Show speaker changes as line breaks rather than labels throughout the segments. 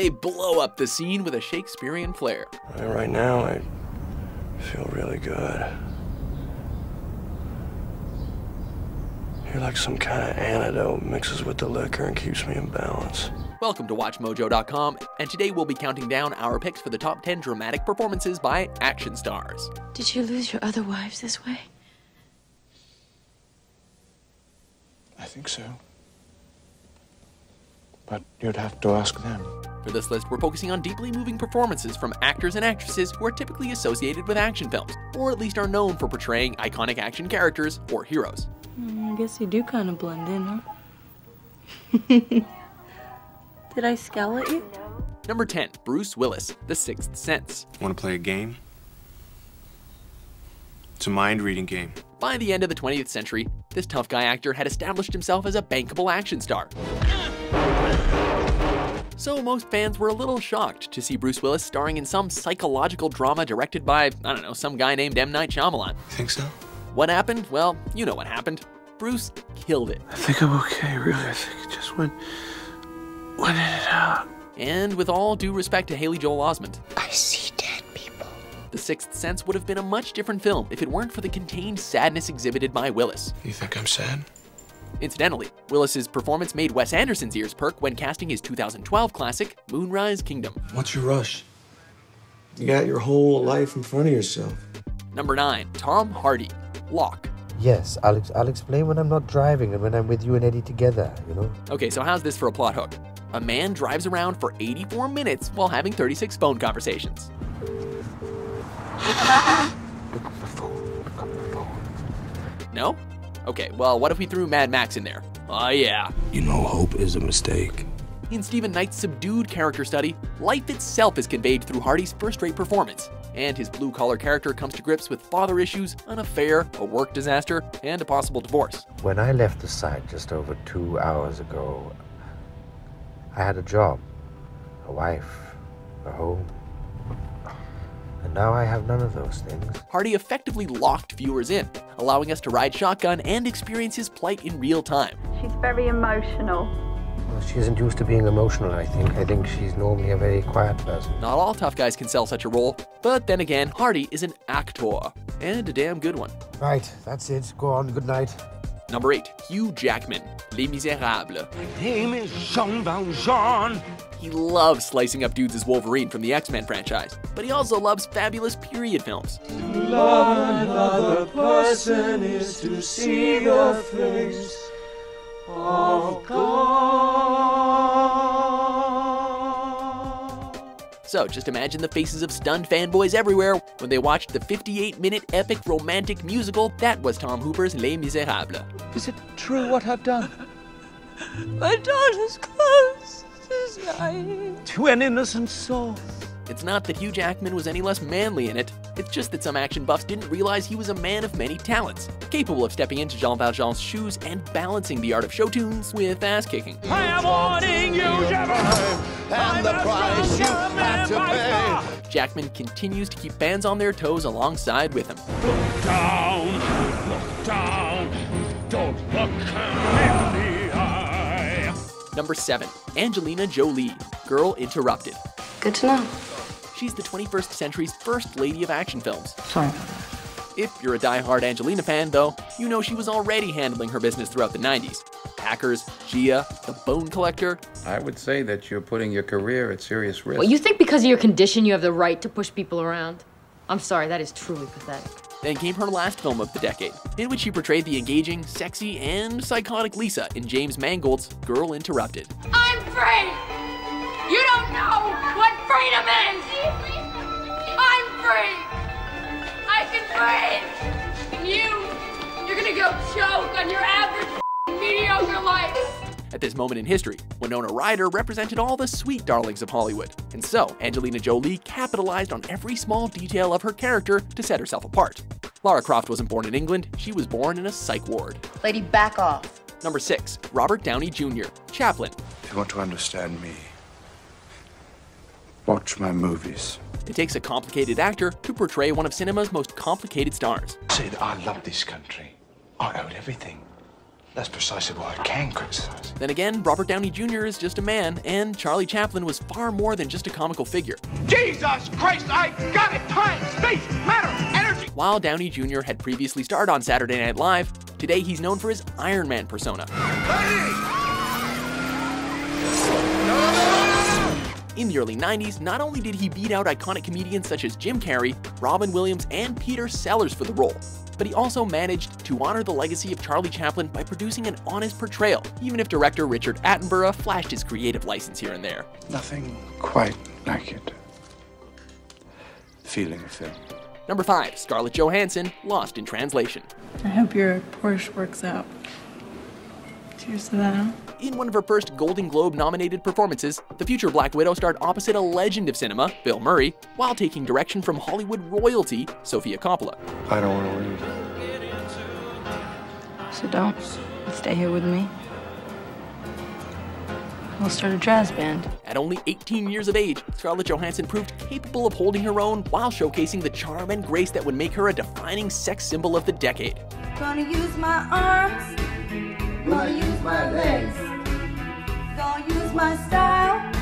they blow up the scene with a Shakespearean flair.
Right now, I feel really good. You're like some kind of antidote mixes with the liquor and keeps me in balance.
Welcome to WatchMojo.com, and today we'll be counting down our picks for the top 10 dramatic performances by action stars.
Did you lose your other wives this way?
I think so. But you'd have to ask them.
For this list, we're focusing on deeply moving performances from actors and actresses who are typically associated with action films, or at least are known for portraying iconic action characters or heroes.
Mm, I guess you do kind of blend in, huh? Did I scowl at you?
Number 10, Bruce Willis, The Sixth Sense.
Want to play a game? It's a mind reading game.
By the end of the 20th century, this tough guy actor had established himself as a bankable action star. So most fans were a little shocked to see Bruce Willis starring in some psychological drama directed by, I don't know, some guy named M. Night Shyamalan.
Think so?
What happened? Well, you know what happened. Bruce killed it.
I think I'm okay, really. I think it just went, went in and out.
And with all due respect to Haley Joel Osment,
I see dead people.
The Sixth Sense would have been a much different film if it weren't for the contained sadness exhibited by Willis.
You think I'm sad?
Incidentally, Willis's performance made Wes Anderson's ears perk when casting his 2012 classic, Moonrise Kingdom.
What's your rush? You got your whole life in front of yourself.
Number 9. Tom Hardy, Locke.
Yes, I'll, I'll explain when I'm not driving and when I'm with you and Eddie together, you know?
Okay, so how's this for a plot hook? A man drives around for 84 minutes while having 36 phone conversations. No? Okay, well, what if we threw Mad Max in there? Oh, yeah.
You know, hope is a mistake.
In Stephen Knight's subdued character study, life itself is conveyed through Hardy's first rate performance, and his blue collar character comes to grips with father issues, an affair, a work disaster, and a possible divorce.
When I left the site just over two hours ago, I had a job, a wife, a home. And now I have none of those things.
Hardy effectively locked viewers in, allowing us to ride shotgun and experience his plight in real time.
She's very emotional.
Well, she isn't used to being emotional, I think. I think she's normally a very quiet person.
Not all tough guys can sell such a role, but then again, Hardy is an actor, and a damn good one.
Right, that's it. Go on, good night.
Number 8. Hugh Jackman, Les Miserables.
My name is Jean Valjean.
He loves slicing up dudes as Wolverine from the X-Men franchise, but he also loves fabulous period films.
Love another person is to see the face of God.
So just imagine the faces of stunned fanboys everywhere when they watched the 58-minute epic romantic musical that was Tom Hooper's Les Miserables.
Is it true what I've done
My daughter's close to dying.
to an innocent soul?
It's not that Hugh Jackman was any less manly in it, it's just that some action buffs didn't realize he was a man of many talents, capable of stepping into Jean Valjean's shoes and balancing the art of show tunes with ass kicking.
I am warning you, Gemini.
And the price you had to pay.
Jackman continues to keep fans on their toes alongside with him.
Look down, look down. Don't look
Number 7. Angelina Jolie, Girl Interrupted.
Good to know.
She's the 21st century's first lady of action films.
Sorry.
If you're a die-hard Angelina fan, though, you know she was already handling her business throughout the 90s. Hackers, Gia, The Bone Collector.
I would say that you're putting your career at serious risk.
Well, you think because of your condition you have the right to push people around? I'm sorry, that is truly pathetic.
Then came her last film of the decade, in which she portrayed the engaging, sexy, and psychotic Lisa in James Mangold's Girl Interrupted.
I'm free! You don't know what freedom is! I'm free! I can breathe! And you, you're gonna go choke on your average mediocre life!
At this moment in history, Winona Ryder represented all the sweet darlings of Hollywood, and so Angelina Jolie capitalized on every small detail of her character to set herself apart. Lara Croft wasn't born in England, she was born in a psych ward.
Lady, back off.
Number 6. Robert Downey Jr., Chaplin.
If you want to understand me, watch my movies.
It takes a complicated actor to portray one of cinema's most complicated stars.
Said I love this country. I owe it everything.
That's precisely why I can criticize.
Then again, Robert Downey Jr. is just a man, and Charlie Chaplin was far more than just a comical figure.
Jesus Christ, I got it! Time, space, matter, energy!
While Downey Jr. had previously starred on Saturday Night Live, today he's known for his Iron Man persona. In the early 90s, not only did he beat out iconic comedians such as Jim Carrey, Robin Williams, and Peter Sellers for the role, but he also managed to honor the legacy of Charlie Chaplin by producing an honest portrayal, even if director Richard Attenborough flashed his creative license here and there.
Nothing quite like it. Feeling of film.
Number 5. Scarlett Johansson, Lost in Translation.
I hope your Porsche works out. Cheers to that.
In one of her first Golden Globe nominated performances, the future Black Widow starred opposite a legend of cinema, Bill Murray, while taking direction from Hollywood royalty, Sofia Coppola.
I don't want to leave.
So don't. Stay here with me. We'll start a jazz band.
At only 18 years of age, Scarlett Johansson proved capable of holding her own while showcasing the charm and grace that would make her a defining sex symbol of the decade.
Gonna use my arms, gonna use my legs, gonna use my style,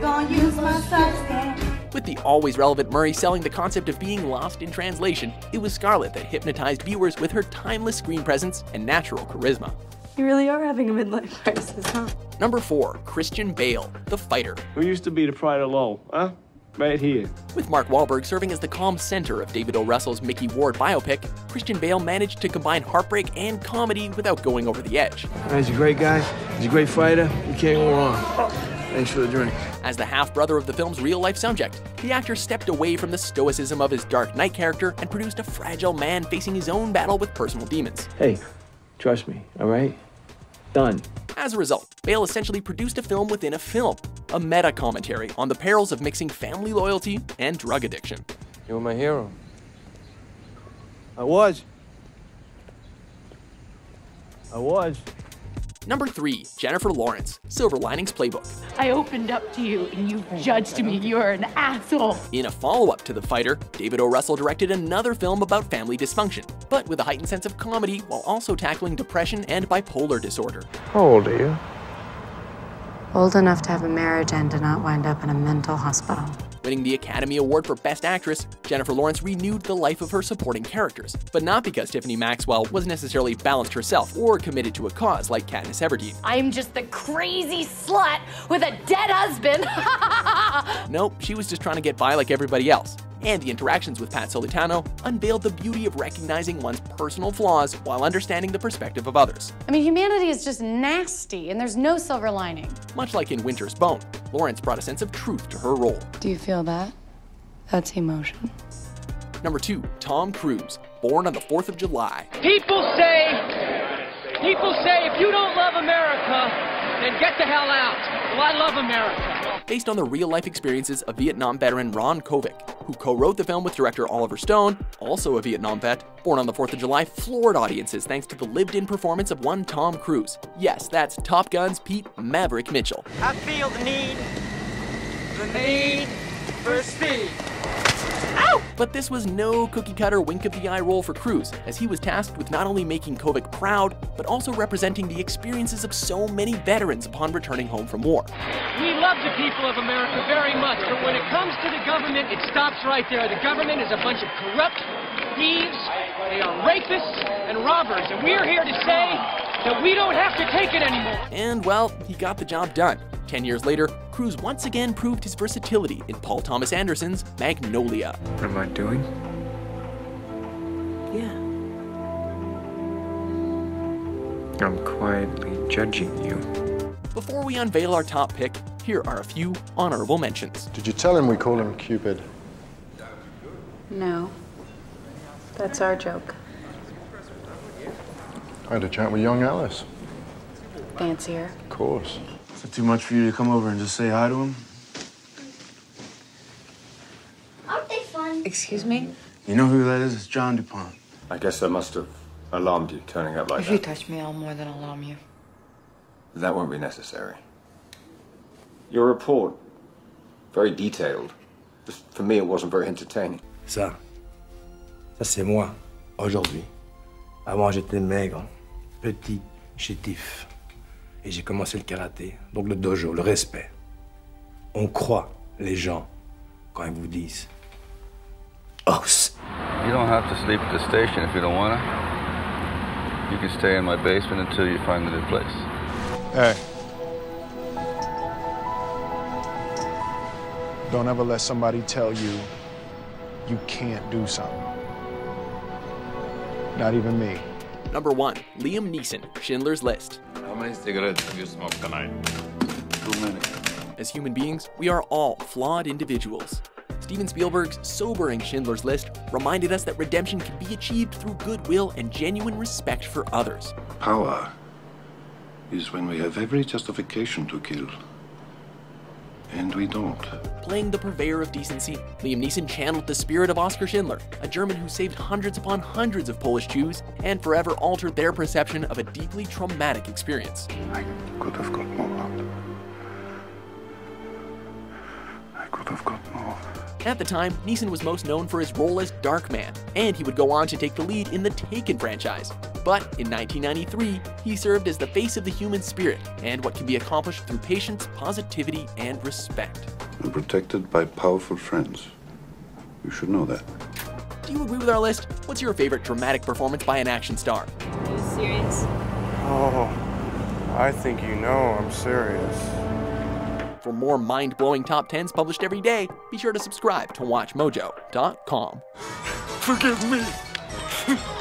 gonna use my substance.
With the always relevant Murray selling the concept of being lost in translation, it was Scarlett that hypnotized viewers with her timeless screen presence and natural charisma.
You really are having a midlife crisis, huh?
Number 4. Christian Bale, The Fighter.
Who used to be the pride of low, huh? Right here.
With Mark Wahlberg serving as the calm center of David O. Russell's Micky Ward biopic, Christian Bale managed to combine heartbreak and comedy without going over the edge.
He's a great guy. He's a great fighter. You can't go wrong. Thanks for the drink.
As the half brother of the film's real life subject, the actor stepped away from the stoicism of his Dark Knight character and produced a fragile man facing his own battle with personal demons.
Hey, trust me, all right? Done.
As a result, Bale essentially produced a film within a film, a meta commentary on the perils of mixing family loyalty and drug addiction.
You were my hero. I was. I was.
Number 3. Jennifer Lawrence, Silver Linings Playbook.
I opened up to you and you judged me. You're an asshole.
In a follow up to The Fighter, David O. Russell directed another film about family dysfunction, but with a heightened sense of comedy while also tackling depression and bipolar disorder.
How old are you?
Old enough to have a marriage and to not wind up in a mental hospital.
Winning the Academy Award for Best Actress, Jennifer Lawrence renewed the life of her supporting characters, but not because Tiffany Maxwell was necessarily balanced herself or committed to a cause like Katniss Everdeen.
I'm just the crazy slut with a dead husband.
nope, she was just trying to get by like everybody else. And the interactions with Pat Solitano unveiled the beauty of recognizing one's personal flaws while understanding the perspective of others.
I mean, humanity is just nasty, and there's no silver lining.
Much like in Winter's Bone, Lawrence brought a sense of truth to her role.
Do you feel that? That's emotion.
Number 2. Tom Cruise, born on the 4th of July.
People say, people say, if you don't love America, then get the hell out. Well, I love America
based on the real-life experiences of Vietnam veteran Ron Kovic, who co-wrote the film with director Oliver Stone, also a Vietnam vet, born on the 4th of July, floored audiences thanks to the lived-in performance of one Tom Cruise. Yes, that's Top Gun's Pete Maverick Mitchell.
I feel the need, the need for speed.
But this was no cookie cutter wink of the eye roll for Cruise, as he was tasked with not only making Kovic proud, but also representing the experiences of so many veterans upon returning home from war.
We love the people of America very much, but when it comes to the government, it stops right there. The government is a bunch of corrupt thieves, they are rapists and robbers, and we're here to say that we don't have to take it anymore.
And well, he got the job done. Ten years later, Cruise once again proved his versatility in Paul Thomas Anderson's Magnolia.
What am I doing?
Yeah.
I'm quietly judging you.
Before we unveil our top pick, here are a few honorable mentions.
Did you tell him we call him Cupid?
No. That's our joke.
I had a chat with young Alice.
Fancier.
Of course.
Is it too much for you to come over and just say hi to him?
Aren't they fun?
Excuse me?
You know who that is? It's John DuPont.
I guess that must have alarmed you turning up like
if
that.
you touch me, I'll more than alarm you.
That won't be necessary. Your report, very detailed. Just for me, it wasn't very entertaining.
Ça, ça c'est moi, aujourd'hui. Avant, j'étais maigre, petit,
chétif. Et j'ai commencé le karaté. Donc le dojo, le respect. On croit les gens quand ils vous disent os.
You don't have to sleep at the station if you don't want to. You can stay in my basement until you find a new place.
Hey. Don't ever let somebody tell you you can't do something. Not even me.
Number 1. Liam Neeson, Schindler's List.
How many cigarettes have you smoked tonight?
Too many.
As human beings, we are all flawed individuals. Steven Spielberg's sobering Schindler's List reminded us that redemption can be achieved through goodwill and genuine respect for others.
Power is when we have every justification to kill. And we don't.
Playing the purveyor of decency, Liam Neeson channeled the spirit of Oskar Schindler, a German who saved hundreds upon hundreds of Polish Jews and forever altered their perception of a deeply traumatic experience.
I could have got more out. I could have got more.
At the time, Neeson was most known for his role as Darkman, and he would go on to take the lead in the Taken franchise. But in 1993, he served as the face of the human spirit and what can be accomplished through patience, positivity, and respect.
I'm protected by powerful friends. You should know that.
Do you agree with our list? What's your favorite dramatic performance by an action star?
Are you serious?
Oh, I think you know I'm serious.
For more mind blowing top 10s published every day, be sure to subscribe to WatchMojo.com.
Forgive me.